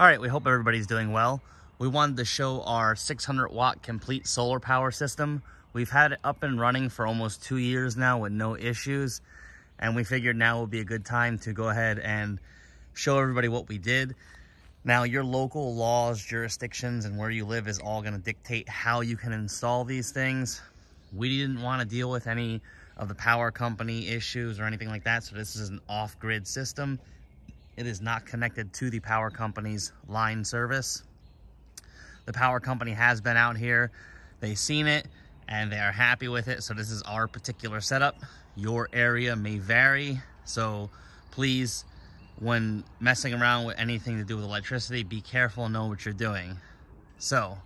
All right, we hope everybody's doing well. We wanted to show our 600 watt complete solar power system. We've had it up and running for almost two years now with no issues. And we figured now would be a good time to go ahead and show everybody what we did. Now, your local laws, jurisdictions, and where you live is all gonna dictate how you can install these things. We didn't wanna deal with any of the power company issues or anything like that, so this is an off-grid system. It is not connected to the power company's line service. The power company has been out here. They've seen it and they are happy with it. So this is our particular setup. Your area may vary. So please, when messing around with anything to do with electricity, be careful and know what you're doing. So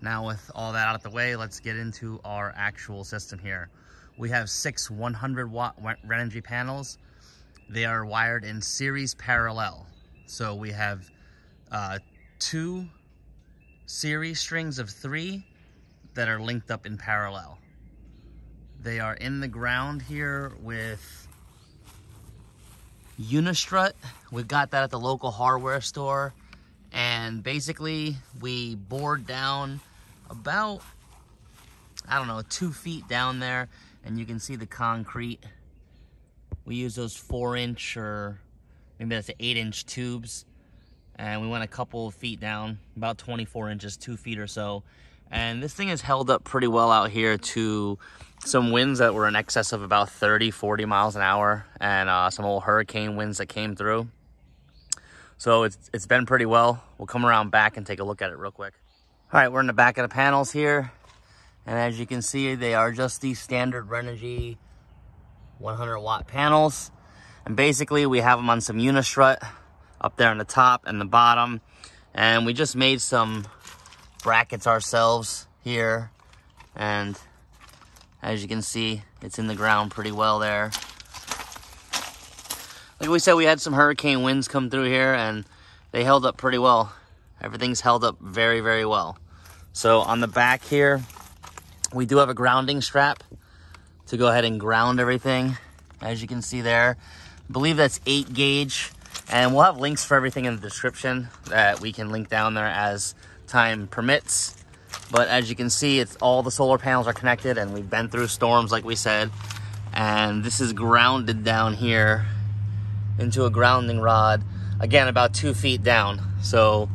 now with all that out of the way, let's get into our actual system here. We have six 100 watt Renogy panels they are wired in series parallel. So we have uh, two series strings of three that are linked up in parallel. They are in the ground here with Unistrut. We got that at the local hardware store. And basically we bored down about, I don't know, two feet down there. And you can see the concrete we use those four inch or maybe that's eight inch tubes. And we went a couple of feet down, about 24 inches, two feet or so. And this thing has held up pretty well out here to some winds that were in excess of about 30, 40 miles an hour and uh, some old hurricane winds that came through. So it's, it's been pretty well. We'll come around back and take a look at it real quick. All right, we're in the back of the panels here. And as you can see, they are just these standard Renogy 100 watt panels. And basically we have them on some Unistrut up there on the top and the bottom. And we just made some brackets ourselves here. And as you can see, it's in the ground pretty well there. Like we said, we had some hurricane winds come through here and they held up pretty well. Everything's held up very, very well. So on the back here, we do have a grounding strap to go ahead and ground everything. As you can see there, I believe that's eight gauge. And we'll have links for everything in the description that we can link down there as time permits. But as you can see, it's all the solar panels are connected and we've been through storms like we said. And this is grounded down here into a grounding rod, again, about two feet down. So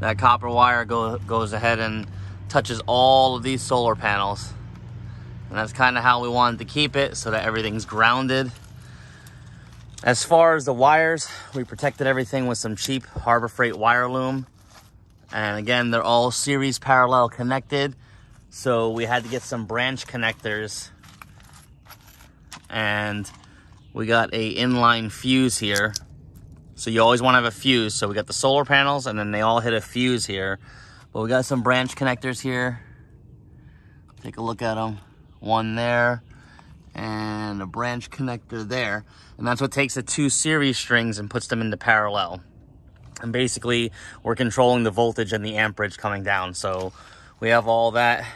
that copper wire go, goes ahead and touches all of these solar panels. And that's kind of how we wanted to keep it so that everything's grounded. As far as the wires, we protected everything with some cheap Harbor Freight wire loom. And again, they're all series parallel connected. So we had to get some branch connectors. And we got a inline fuse here. So you always want to have a fuse. So we got the solar panels and then they all hit a fuse here. But we got some branch connectors here. Take a look at them one there, and a branch connector there. And that's what takes the two series strings and puts them into parallel. And basically, we're controlling the voltage and the amperage coming down. So we have all that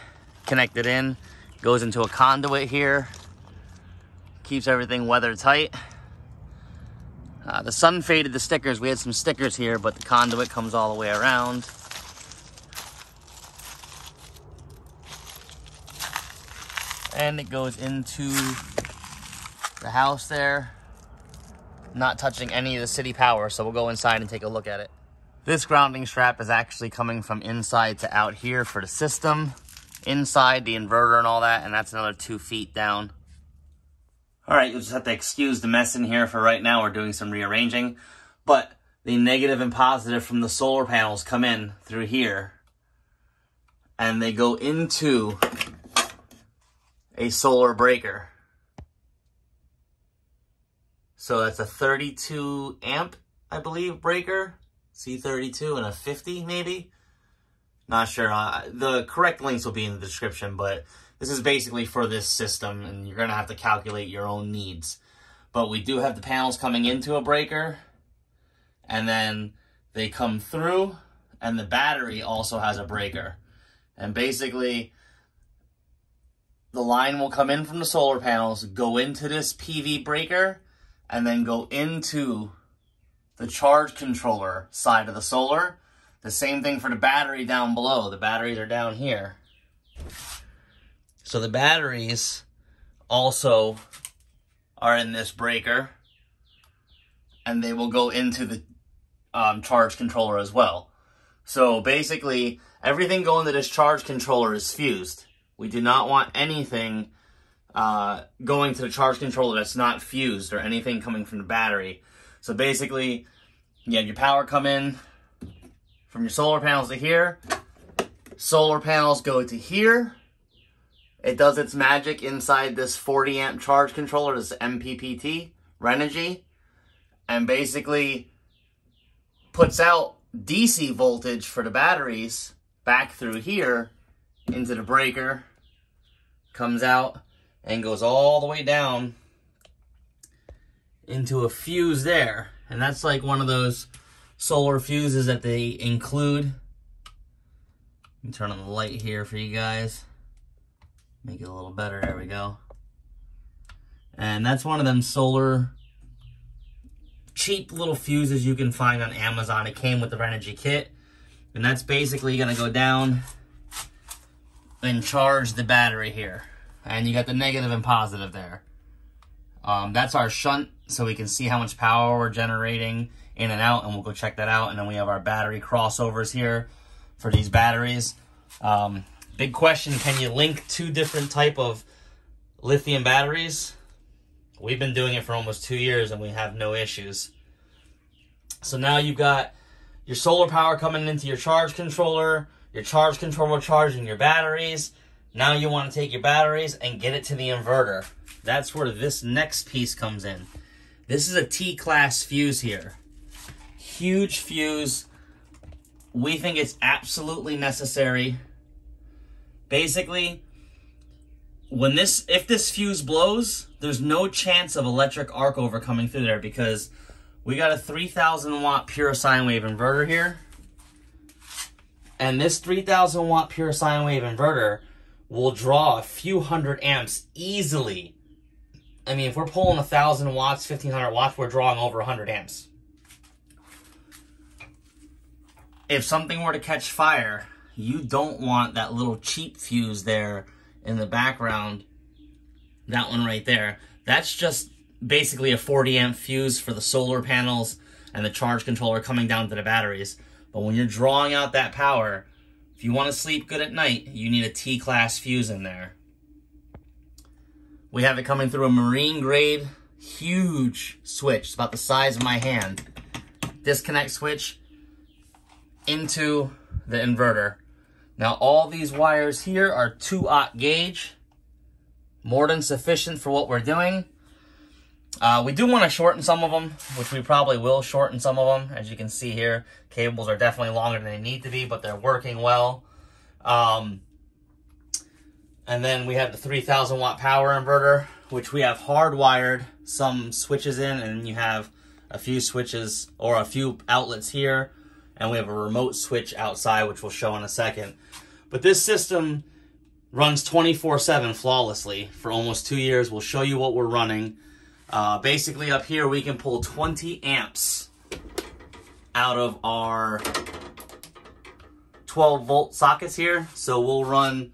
connected in, goes into a conduit here, keeps everything weather tight. Uh, the sun faded the stickers. We had some stickers here, but the conduit comes all the way around. And it goes into the house there not touching any of the city power so we'll go inside and take a look at it. This grounding strap is actually coming from inside to out here for the system inside the inverter and all that and that's another two feet down. All right you'll just have to excuse the mess in here for right now we're doing some rearranging but the negative and positive from the solar panels come in through here and they go into a solar breaker. So that's a 32 amp, I believe, breaker. C32 and a 50 maybe. Not sure. Uh, the correct links will be in the description, but this is basically for this system, and you're going to have to calculate your own needs. But we do have the panels coming into a breaker, and then they come through, and the battery also has a breaker. And basically, the line will come in from the solar panels, go into this PV breaker, and then go into the charge controller side of the solar. The same thing for the battery down below. The batteries are down here. So the batteries also are in this breaker and they will go into the um, charge controller as well. So basically, everything going to this charge controller is fused. We do not want anything uh, going to the charge controller that's not fused or anything coming from the battery. So basically, you have your power come in from your solar panels to here. Solar panels go to here. It does its magic inside this 40 amp charge controller, this MPPT, Renogy, and basically puts out DC voltage for the batteries back through here into the breaker, comes out and goes all the way down into a fuse there. And that's like one of those solar fuses that they include. turn on the light here for you guys. Make it a little better, there we go. And that's one of them solar cheap little fuses you can find on Amazon. It came with the Renogy kit. And that's basically gonna go down and charge the battery here. And you got the negative and positive there. Um, that's our shunt, so we can see how much power we're generating in and out, and we'll go check that out. And then we have our battery crossovers here for these batteries. Um, big question, can you link two different type of lithium batteries? We've been doing it for almost two years and we have no issues. So now you've got your solar power coming into your charge controller, your charge controller charging your batteries. Now you want to take your batteries and get it to the inverter. That's where this next piece comes in. This is a T-class fuse here. Huge fuse. We think it's absolutely necessary. Basically, when this if this fuse blows, there's no chance of electric arc over coming through there because we got a 3000 watt pure sine wave inverter here. And this 3000 watt pure sine wave inverter will draw a few hundred amps easily. I mean, if we're pulling a thousand watts, 1500 watts, we're drawing over 100 amps. If something were to catch fire, you don't want that little cheap fuse there in the background, that one right there, that's just basically a 40 amp fuse for the solar panels and the charge controller coming down to the batteries. But when you're drawing out that power, if you want to sleep good at night, you need a T-class fuse in there. We have it coming through a marine grade, huge switch. It's about the size of my hand. Disconnect switch into the inverter. Now all these wires here are 2-aught gauge. More than sufficient for what we're doing. Uh, we do want to shorten some of them, which we probably will shorten some of them. As you can see here, cables are definitely longer than they need to be, but they're working well. Um, and then we have the 3000 watt power inverter, which we have hardwired some switches in, and you have a few switches or a few outlets here and we have a remote switch outside, which we'll show in a second. But this system runs 24-7 flawlessly for almost two years. We'll show you what we're running. Uh, basically up here, we can pull 20 amps out of our 12 volt sockets here. So we'll run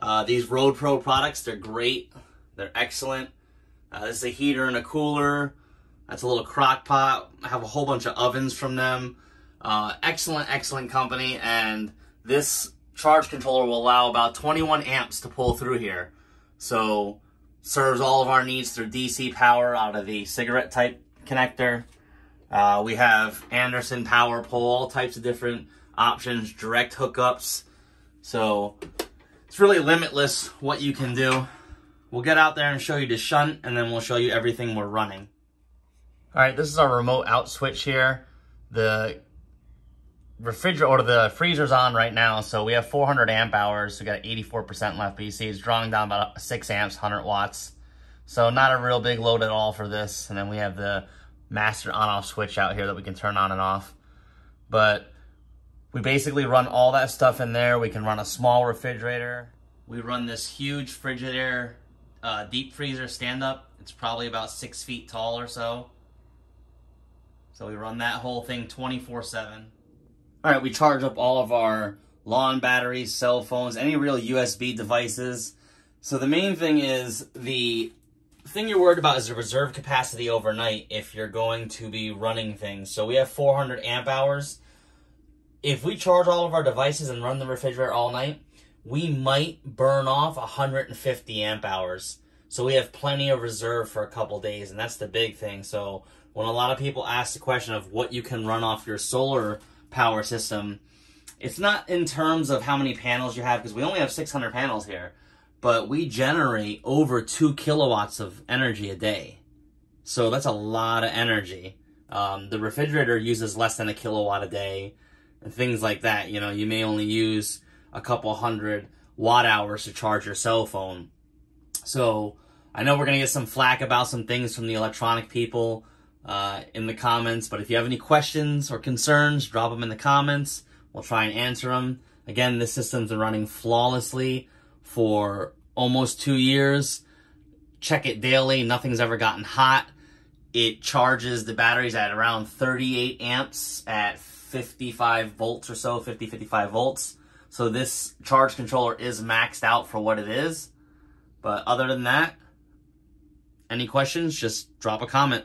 uh, these Road Pro products. They're great. They're excellent. Uh, this is a heater and a cooler. That's a little crock pot. I have a whole bunch of ovens from them. Uh, excellent, excellent company, and this charge controller will allow about 21 amps to pull through here. So serves all of our needs through DC power out of the cigarette type connector. Uh, we have Anderson power pole, all types of different options, direct hookups. So it's really limitless what you can do. We'll get out there and show you the shunt, and then we'll show you everything we're running. All right, this is our remote out switch here. The refrigerator or the freezer's on right now, so we have 400 amp hours. We got 84% left, but you see it's drawing down about 6 amps, 100 watts. So not a real big load at all for this. And then we have the master on-off switch out here that we can turn on and off. But we basically run all that stuff in there. We can run a small refrigerator. We run this huge Frigidaire uh, deep freezer stand-up. It's probably about six feet tall or so. So we run that whole thing 24-7. All right, we charge up all of our lawn batteries, cell phones, any real USB devices. So the main thing is the thing you're worried about is the reserve capacity overnight if you're going to be running things. So we have 400 amp hours. If we charge all of our devices and run the refrigerator all night, we might burn off 150 amp hours. So we have plenty of reserve for a couple days, and that's the big thing. So when a lot of people ask the question of what you can run off your solar power system, it's not in terms of how many panels you have, because we only have 600 panels here but we generate over two kilowatts of energy a day. So that's a lot of energy. Um, the refrigerator uses less than a kilowatt a day and things like that. You know, you may only use a couple hundred watt hours to charge your cell phone. So I know we're going to get some flack about some things from the electronic people uh, in the comments, but if you have any questions or concerns, drop them in the comments. We'll try and answer them. Again, this system's been running flawlessly for almost two years. Check it daily. Nothing's ever gotten hot. It charges the batteries at around 38 amps at 55 volts or so, 50, 55 volts. So this charge controller is maxed out for what it is. But other than that, any questions, just drop a comment.